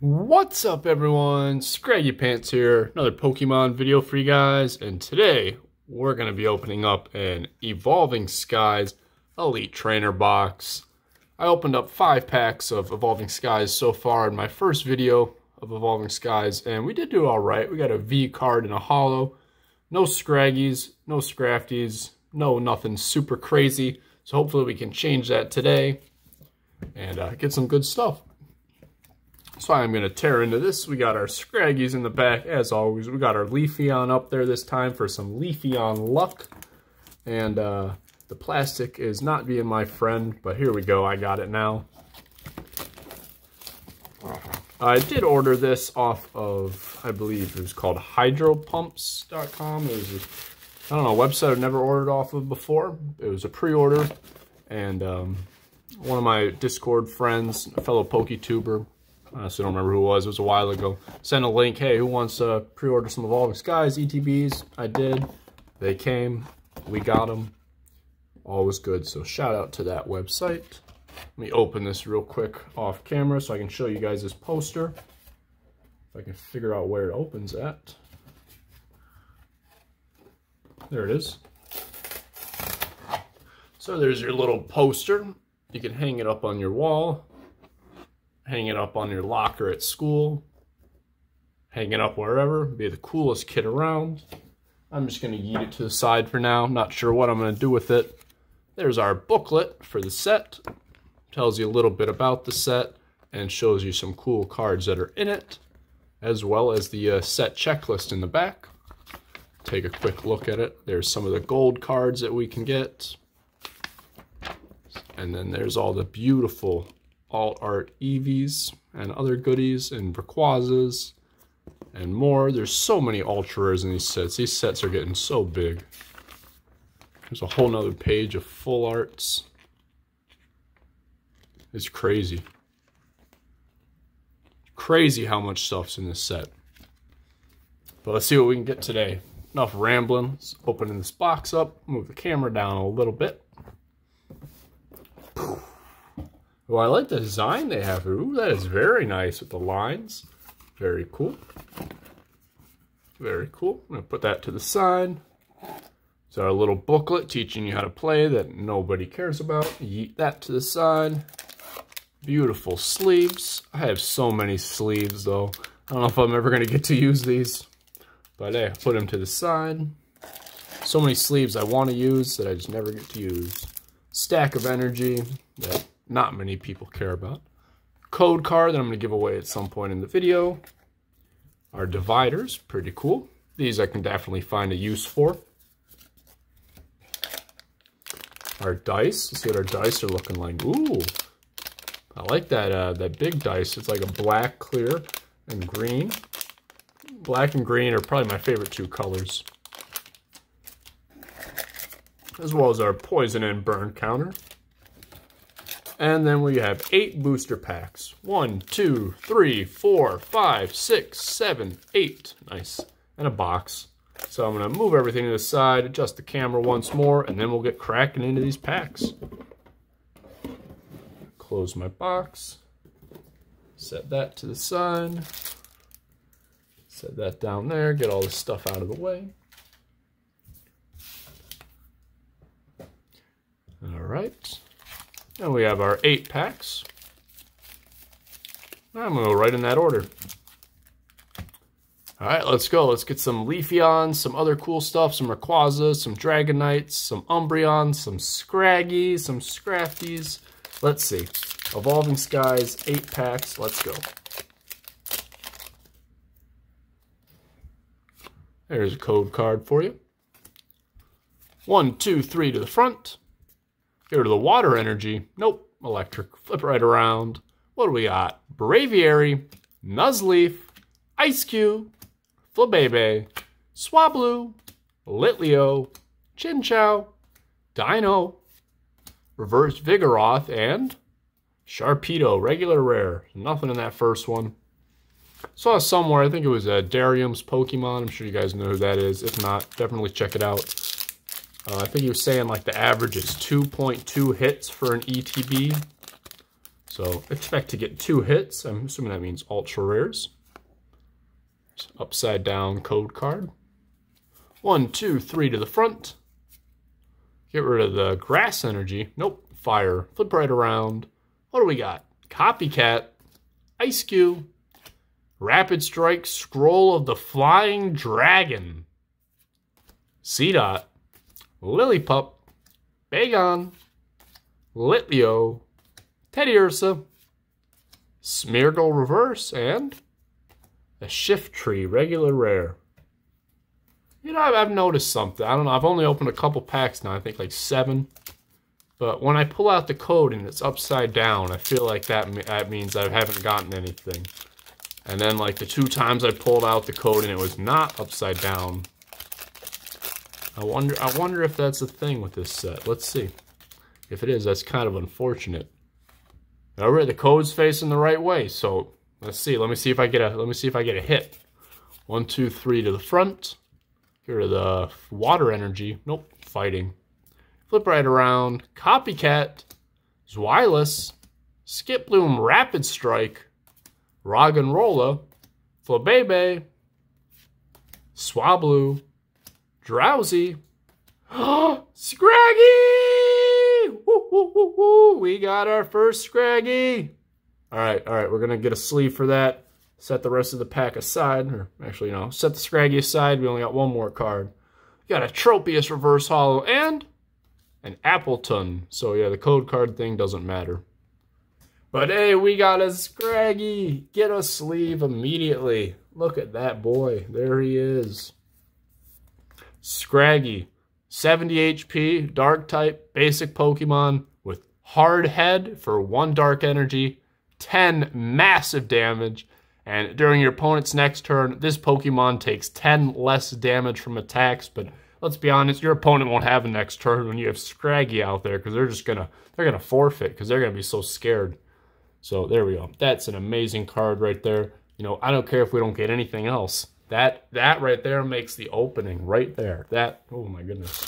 What's up everyone, Scraggy Pants here, another Pokemon video for you guys, and today we're going to be opening up an Evolving Skies Elite Trainer box. I opened up five packs of Evolving Skies so far in my first video of Evolving Skies, and we did do alright. We got a V card and a holo, no Scraggies, no Scrafties, no nothing super crazy, so hopefully we can change that today and uh, get some good stuff. So I'm going to tear into this. We got our Scraggies in the back, as always. We got our Leafeon up there this time for some Leafeon luck. And uh, the plastic is not being my friend, but here we go. I got it now. I did order this off of, I believe it was called hydropumps.com. It was, a, I don't know, website I've never ordered off of before. It was a pre-order, and um, one of my Discord friends, a fellow PokeTuber, I honestly don't remember who it was. It was a while ago. Sent a link. Hey, who wants to pre-order some Evolving Skies ETBs? I did. They came. We got them. All was good. So shout out to that website. Let me open this real quick off camera so I can show you guys this poster. If I can figure out where it opens at. There it is. So there's your little poster. You can hang it up on your wall hang it up on your locker at school, hang it up wherever, be the coolest kid around. I'm just going to yeet it to the side for now. Not sure what I'm going to do with it. There's our booklet for the set. Tells you a little bit about the set and shows you some cool cards that are in it, as well as the uh, set checklist in the back. Take a quick look at it. There's some of the gold cards that we can get. And then there's all the beautiful alt art Eevees and other goodies and Rayquazas and more. There's so many ultra rares in these sets. These sets are getting so big. There's a whole nother page of full arts. It's crazy. Crazy how much stuff's in this set. But let's see what we can get today. Enough rambling. Let's open this box up, move the camera down a little bit. Well, I like the design they have. Ooh, that is very nice with the lines. Very cool. Very cool. I'm going to put that to the side. So our little booklet teaching you how to play that nobody cares about. Yeet that to the side. Beautiful sleeves. I have so many sleeves though. I don't know if I'm ever going to get to use these. But hey, put them to the side. So many sleeves I want to use that I just never get to use. Stack of energy that not many people care about. Code card that I'm going to give away at some point in the video. Our dividers, pretty cool. These I can definitely find a use for. Our dice, let's see what our dice are looking like. Ooh, I like that, uh, that big dice. It's like a black, clear, and green. Black and green are probably my favorite two colors. As well as our poison and burn counter. And then we have eight booster packs. One, two, three, four, five, six, seven, eight. Nice. And a box. So I'm going to move everything to the side, adjust the camera once more, and then we'll get cracking into these packs. Close my box. Set that to the side. Set that down there, get all this stuff out of the way. All right. And we have our eight packs. I'm going to go right in that order. All right, let's go. Let's get some Leafeons, some other cool stuff, some Rayquazas, some Dragonites, some Umbreons, some Scraggies, some Scrafties. Let's see. Evolving Skies, eight packs. Let's go. There's a code card for you. One, two, three to the front. Go to the water energy. Nope. Electric. Flip right around. What do we got? Braviary, Nuzleaf, Ice Cube, Flabebe, Swablu, Litleo, Chinchou, Deino, Reverse Vigoroth, and Sharpedo, regular rare. Nothing in that first one. Saw somewhere, I think it was a Darium's Pokemon. I'm sure you guys know who that is. If not, definitely check it out. Uh, I think he was saying like the average is 2.2 hits for an ETB. So So expect to get two hits. I'm assuming that means ultra rares. Upside down code card. One, two, three to the front. Get rid of the grass energy. Nope, fire. Flip right around. What do we got? Copycat, Ice Cube, Rapid Strike, Scroll of the Flying Dragon, Seedot, Lillipup, Bagon, Litleo, Teddiursa, Smeargle Reverse, and a Shiftry, Regular Rare. You know, I've, I've noticed something. I don't know. I've only opened a couple packs now. I think like seven. But when I pull out the code and it's upside down, I feel like that, that means I haven't gotten anything. And then like the two times I pulled out the code and it was not upside down. I wonder I wonder if that's a thing with this set. Let's see. If it is, that's kind of unfortunate. Alright, the code's facing the right way, so let's see. Let me see if I get a let me see if I get a hit. One, two, three to the front. Here are the water energy. Nope, fighting. Flip right around. Copycat. Zweilous. Skiploom Rapid Strike. Roggenrola. Flabebe. Swablu. Drowzee. Scraggy! Woo. We got our first Scraggy. All right, all right. We're going to get a sleeve for that. Set the rest of the pack aside. Or actually, no. Set the Scraggy aside. We only got one more card. We got a Tropius Reverse Holo and an Appletun. So yeah, the code card thing doesn't matter. But hey, we got a Scraggy. Get a sleeve immediately. Look at that boy. There he is. Scraggy. 70 HP, dark type, basic Pokemon with hard head for one dark energy, 10 massive damage, and during your opponent's next turn, this Pokemon takes 10 less damage from attacks, but let's be honest, your opponent won't have a next turn when you have Scraggy out there because they're just gonna they're gonna forfeit because they're gonna be so scared. So there we go. That's an amazing card right there. You know, I don't care if we don't get anything else. That that right there makes the opening right there. That oh my goodness.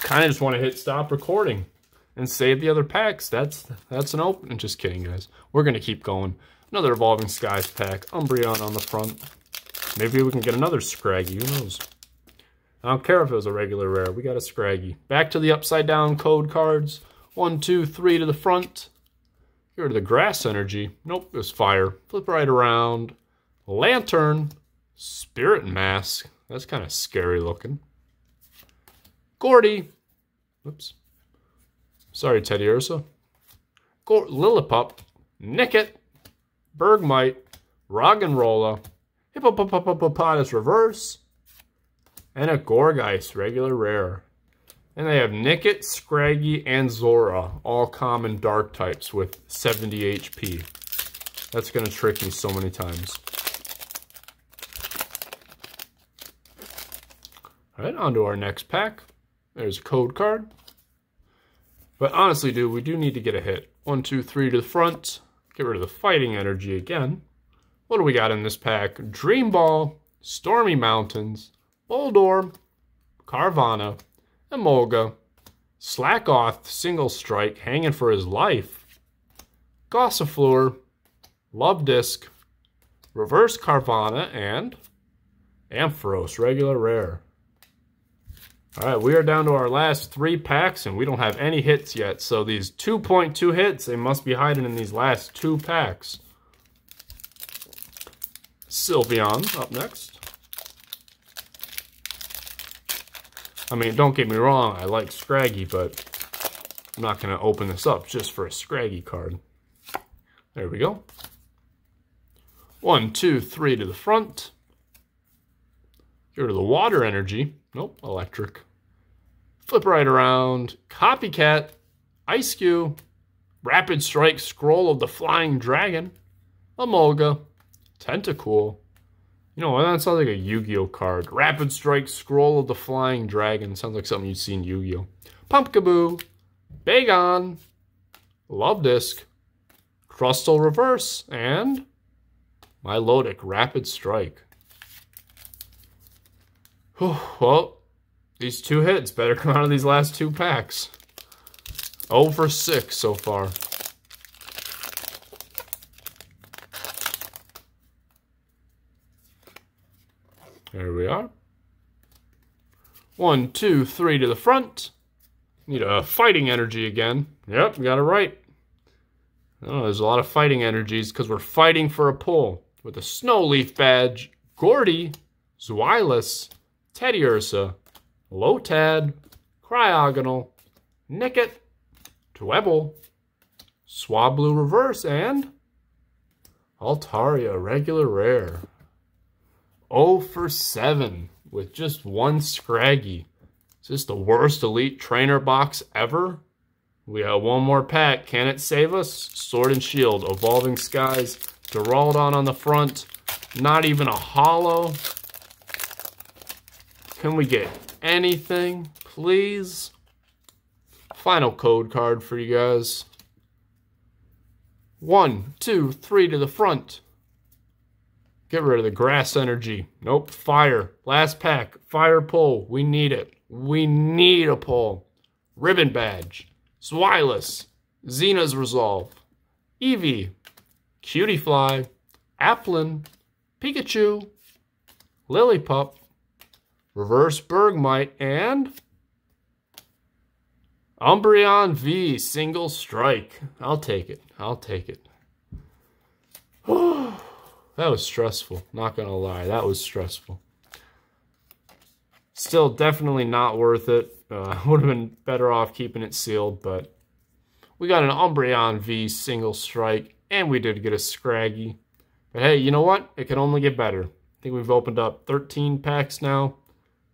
Kind of just want to hit stop recording and save the other packs. That's that's an open. Just kidding, guys. We're gonna keep going. Another Evolving Skies pack. Umbreon on the front. Maybe we can get another Scraggy. Who knows? I don't care if it was a regular rare. We got a Scraggy. Back to the upside down code cards. One, two, three to the front. Here to the grass energy. Nope, it was fire. Flip right around. Lantern. Spirit mask. That's kind of scary looking. Gordie. Oops. Sorry, Teddiursa. Gor Lillipup. Nickit. Bergmite. Roggenrola. Hippopotamus Reverse and a Gourgeist, regular rare. And they have Nickit, Scraggy, and Zorua, all common dark types with 70 HP. That's going to trick me so many times. Alright, on to our next pack. There's a code card. But honestly, dude, we do need to get a hit. One, two, three to the front. Get rid of the fighting energy again. What do we got in this pack? Dream Ball, Stormy Mountains, Boldore, Carvanha, Emolga, Slakoth, Single Strike, hanging for his life, Gossifleur, Love Disc, Reverse Carvanha, and Ampharos, regular rare. All right, we are down to our last three packs, and we don't have any hits yet. So these 2.2 hits, they must be hiding in these last two packs. Sylveon up next. I mean, don't get me wrong, I like Scraggy, but I'm not going to open this up just for a Scraggy card. There we go. One, two, three to the front. Get to the water energy. Nope, electric. Flip right around. Copycat. Ice Cube. Rapid Strike. Scroll of the Flying Dragon. Emolga. Tentacool. You know, that sounds like a Yu-Gi-Oh card. Rapid Strike, Scroll of the Flying Dragon. Sounds like something you'd see in Yu-Gi-Oh. Pumpkaboo, Bagon, Love Disc. Crustle Reverse, and Milotic Rapid Strike well, these two hits better come out of these last two packs. 0 for 6 so far. There we are. One, two, three to the front. Need a fighting energy again. Yep, got it right. Oh, there's a lot of fighting energies because we're fighting for a pull. With a Snowleaf badge, Gordie, Zweilous, Zweilous, Teddiursa, Lotad, Cryogonal, Nickit, Dwebble, Swablu Reverse, and Altaria Regular Rare. 0 for 7 with just one Scraggy. Is this the worst Elite Trainer box ever? We have one more pack. Can it save us? Sword and Shield, Evolving Skies, Duraludon on the front. Not even a holo. Can we get anything, please? Final code card for you guys. One, two, three to the front. Get rid of the grass energy. Nope, fire. Last pack. Fire pull. We need it. We need a pull. Ribbon badge. Zweilous. Zinnia's Resolve. Eevee. Cutiefly. Applin. Pikachu. Lillipup. Reverse Bergmite. And... Umbreon V. Single Strike. I'll take it. I'll take it. That was stressful. Not going to lie. That was stressful. Still definitely not worth it. Uh, would have been better off keeping it sealed, but we got an Umbreon V single strike, and we did get a Scraggy. But hey, you know what? It can only get better. I think we've opened up 13 packs now.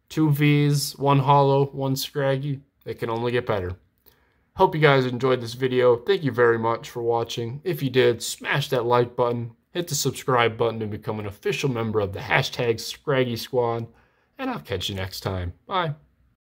Two Vs, one Holo, one Scraggy. It can only get better. Hope you guys enjoyed this video. Thank you very much for watching. If you did, smash that like button hit the subscribe button to become an official member of the hashtag Scraggy Squad, and I'll catch you next time. Bye.